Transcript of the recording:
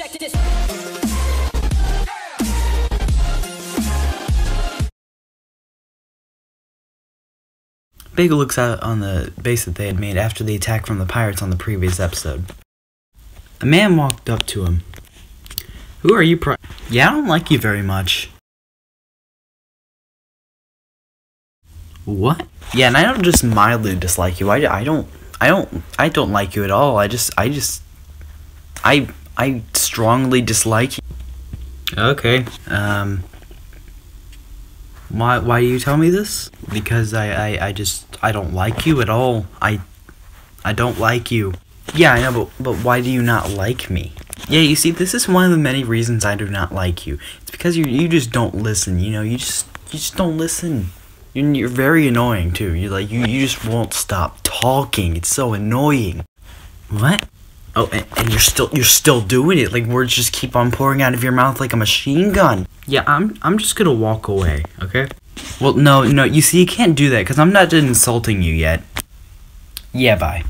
Check this. Bagel looks out on the base that they had made after the attack from the pirates on the previous episode. A man walked up to him. Who are you pri- Yeah, I don't like you very much. What? Yeah, and I don't just mildly dislike you. I, I don't I don't I don't like you at all. I just I just I I strongly dislike you. Okay. Um why why do you tell me this? Because I, I, I just I don't like you at all. I I don't like you. Yeah, I know, but but why do you not like me? Yeah, you see, this is one of the many reasons I do not like you. It's because you you just don't listen. You know, you just you just don't listen. You're, you're very annoying too. You're like you you just won't stop talking. It's so annoying. What? Oh, and, and you're still you're still doing it. Like words just keep on pouring out of your mouth like a machine gun. Yeah, I'm I'm just gonna walk away. Okay. Well, no, no. You see, you can't do that because I'm not insulting you yet. Yeah, bye.